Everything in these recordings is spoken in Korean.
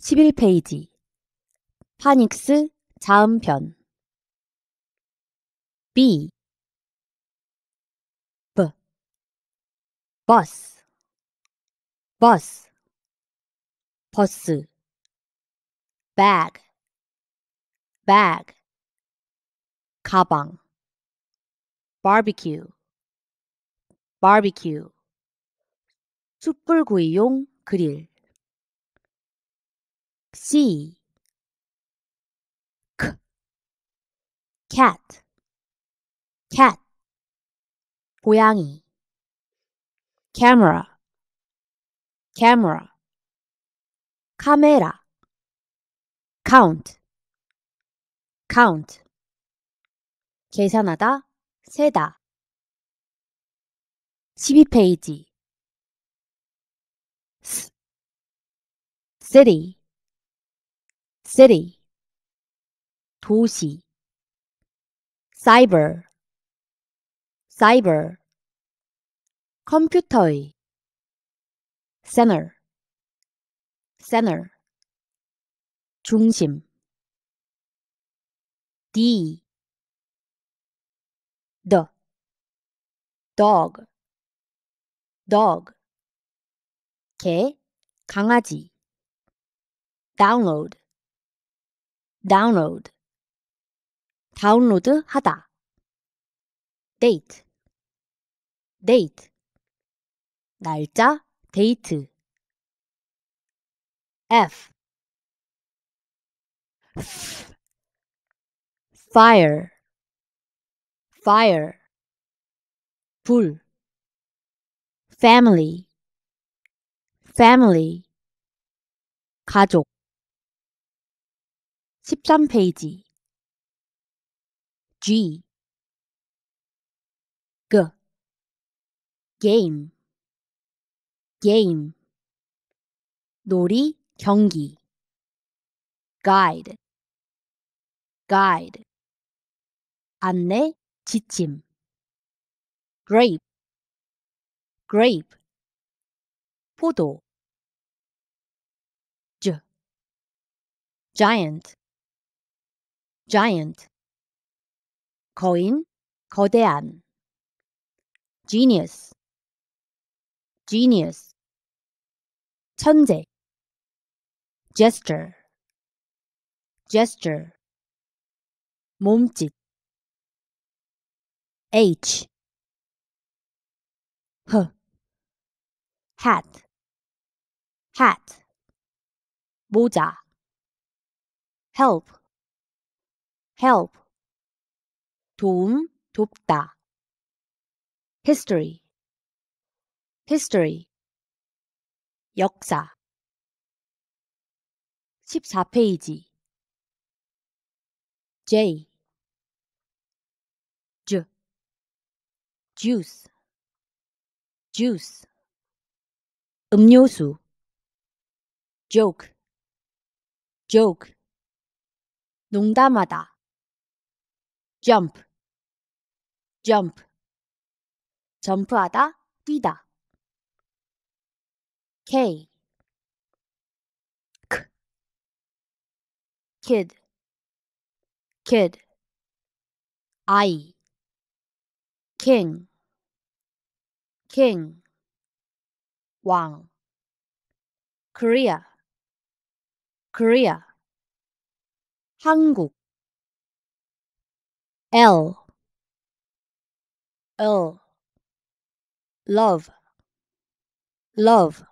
11페이지. 파닉스 자음편. B. B. 버스 버스 버스 bag. Bag. 가방 barbecue. Barbecue. 숯불구이용 그릴 C K cat cat 고양이 camera camera 카메라 count count 계산하다 세다 12페이지 S city City 도시 cyber cyber 컴퓨터의 center center 중심 D the dog dog 개 강아지 download download 다운로드 하다 date date 날짜 데이트 F F fire fire 불 family family 가족 13페이지 G G game game 놀이 경기 guide guide 안내 지침 grape grape 포도 G giant giant 거인 거대한 genius genius 천재 gesture gesture 몸짓 H H hat hat 모자 help Help 도움 돕다 history history 역사 14페이지 J J juice juice 음료수 joke joke 농담하다 jump jump 점프하다 뛰다 K K kid kid I king king 왕 Korea Korea 한국 L L love love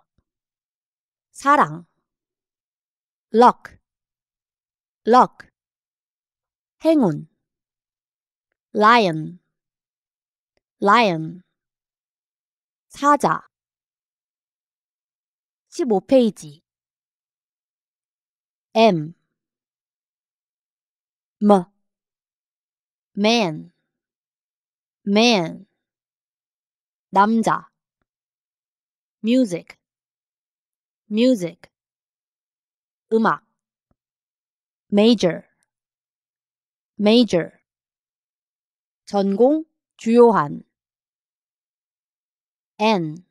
사랑 luck luck 행운 lion lion 사자 15페이지 M M man man 남자 music music 음악 major major 전공 주요한 N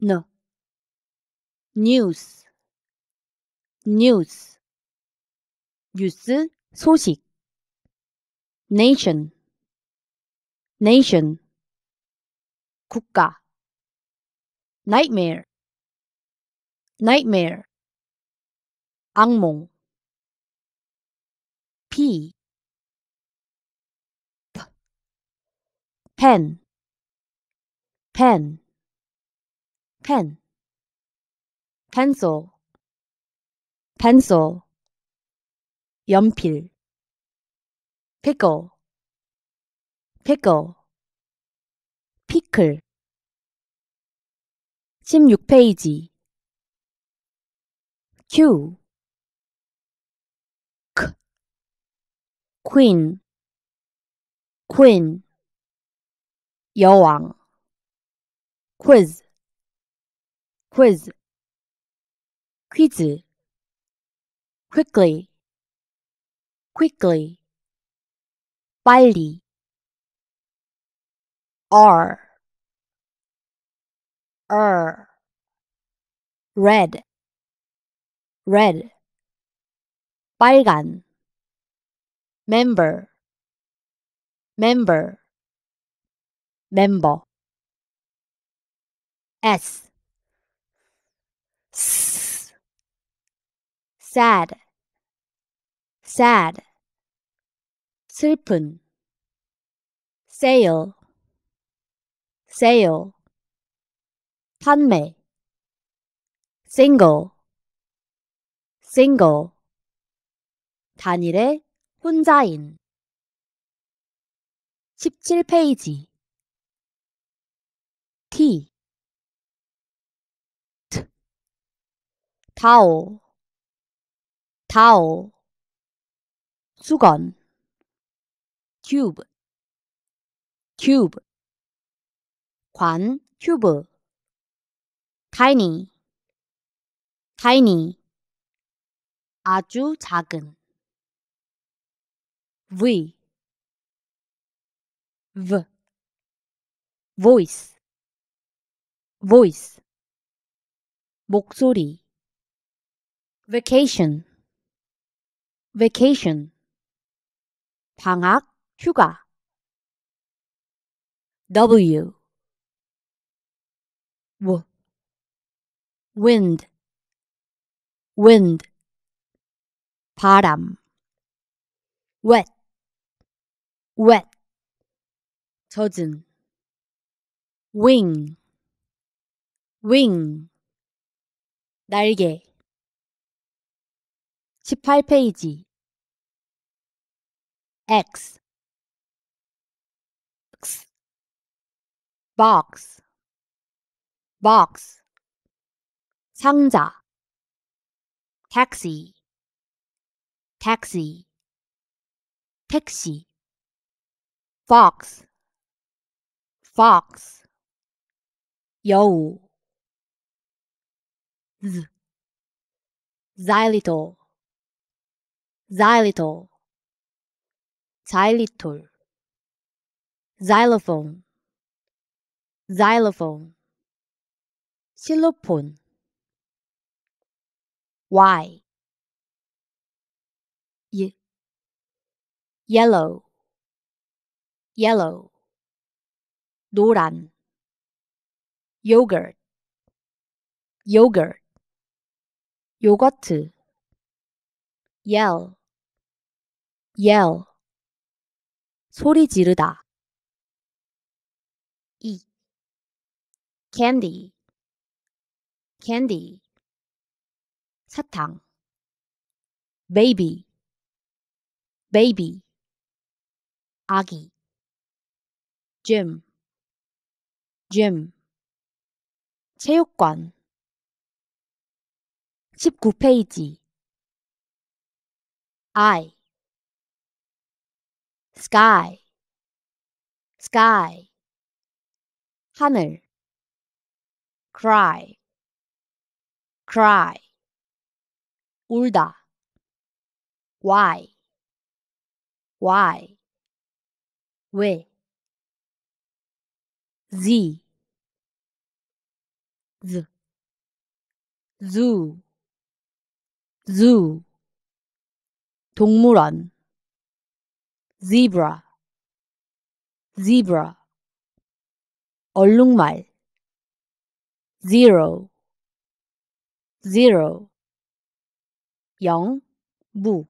N news news 뉴스 소식 nation nation 국가 nightmare nightmare 악몽 P P pen pen pen pencil pencil 연필 pickle pickle pickle 16페이지 Q K Queen Queen 여왕 quiz quiz 퀴즈 quickly quickly 빨리 R R red red 빨간 member member member S S sad sad 슬픈 sale sale 판매 single single 단일의 혼자인 17페이지 T T 타오 타오 수건 큐브 큐브 관 큐브 tiny tiny 아주 작은 V V voice voice 목소리 vacation vacation 방학 휴가 W W wind wind 바람 wet wet 젖은 wing wing 날개 18페이지 X box box 상자 taxi taxi 택시 fox fox 여우 z xylitol xylitol xylitol xylophone xylophone 실로폰 Y y yellow yellow 노란 yogurt yogurt 요거트 yell yell 소리 지르다 candy candy 사탕 baby baby 아기 gym gym 체육관 19페이지 I sky sky 하늘 cry cry 울다 why why 왜 z z zoo zoo 동물원 zebra zebra 얼룩말 zero. Zero. 杨不